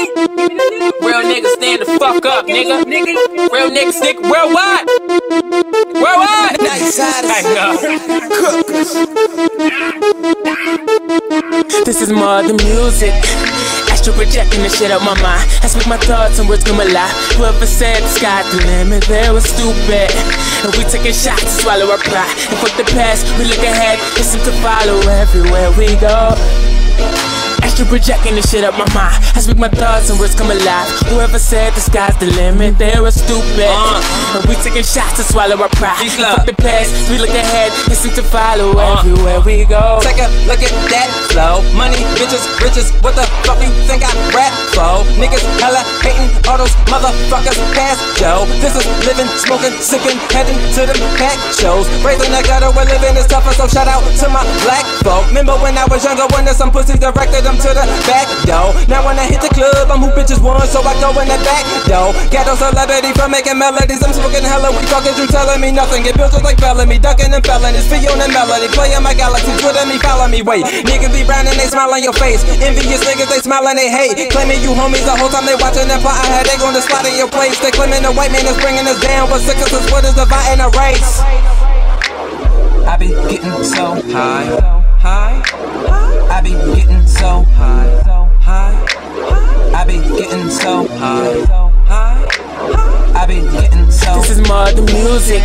Real niggas stand the fuck up, nigga. Real niggas stick worldwide. Worldwide. Nice I know. This is more than music. Astral projecting the shit out my mind. I speak my thoughts and words come alive. Whoever said the sky's the limit, they was stupid. And we taking shots to swallow our pride. And fuck the past, we look ahead, listen to follow everywhere we go. Astral projecting the shit up my mind. I speak my thoughts and words come alive. Whoever said the sky's the limit, they were stupid. Uh. And we taking shots to swallow our pride. Peace, And love. fuck the past, we look ahead, listen to follow Uh. everywhere we go. Take a look at that flow. Money, bitches, riches. What the fuck you think I rap for? Niggas hella hating all those motherfuckers past Joe. This is living, smoking, sipping, heading to them pack shows. Raising the gutter where living is tougher, so shout out to my black folk. Remember when I was younger, when there's some pussies directed them to the back door. Now when I hit the club, I'm who bitches want, so I go in the back door. Ghetto celebrity for making melodies. I'm smoking hella weed, talking you telling me nothing. Get built just like Bellamy, ducking and felonies. Feel on the melody, playing my galaxy, Twitter me, follow me, wait. Niggas be round and they smile on your face. Envious niggas, they smile and they hate. Claiming you homies the whole time they watching that plot. I had they gonna slide in your place. They claiming the white man is bringing us down, but sick is what is dividing a race. I be getting so high. So high, so high. I be getting so high, so high. I be getting so. This is more than music.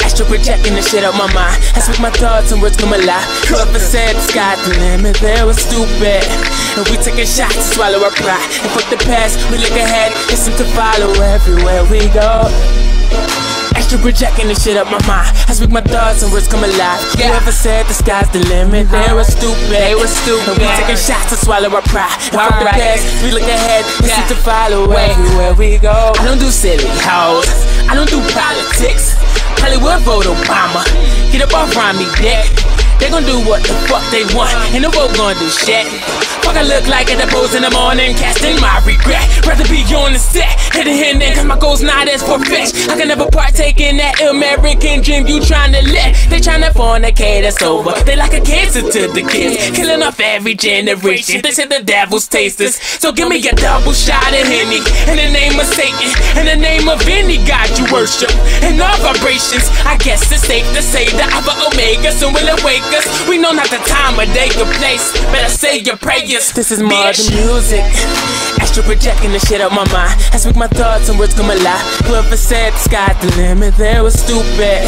Astral projecting the shit out my mind. I speak my thoughts and words come alive. Whoever said the sky's the limit, they were stupid. And we taking shots to swallow our pride. And fuck the past, we look ahead, listen to follow everywhere we go. Astral projecting the shit up my mind. I speak my thoughts and words come alive. Whoever said the sky's the limit, they were uh-huh. stupid. They were stupid. And we taking shots to swallow our pride. And fuck the past, we look ahead, listen Yeah. to follow everywhere we go. I don't do silly hoes. I don't do politics. Hollywood vote Obama. Get up off me, dick. They gon' do what the fuck they want, and the vote gon' do shit. Fuck I look like at the pose in the morning, casting my regret. Rather be on the set, hit a hand cause my goal's not as far-fetched. I can never partake in that American dream you tryna let. They tryna fornicate us over. They like a cancer to the kids, killing off every generation. They say the devil's tasters, so give me a double shot of Henny. In the name of Satan, in the name of any God you worship, and all vibrations. I guess it's safe to say the Alpha Omega soon will awake We know not the time or day or place. Better say your prayers. This is more than music. Astral projecting the shit out my mind. I speak my thoughts and words come alive. Whoever said the sky's the limit, they were stupid.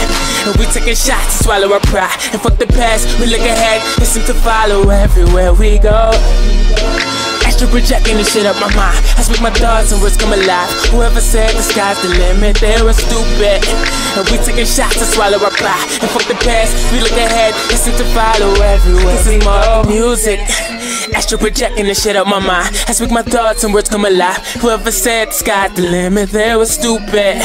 And we taking shots to swallow our pride. And fuck the past, we look ahead, listen to follow everywhere we go. Astral projecting the shit up my mind. I speak my thoughts and words come alive. Whoever said the sky's the limit, they were stupid. And we taking shots to swallow our pride. And fuck the past, we look ahead, listen to follow everywhere. This is more music. Astral projecting the shit up my mind. I speak my thoughts and words come alive. Whoever said the sky's the limit, they were stupid.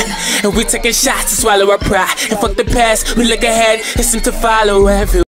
And we taking shots to swallow our pride. And fuck the past, we look ahead, listen to follow everywhere.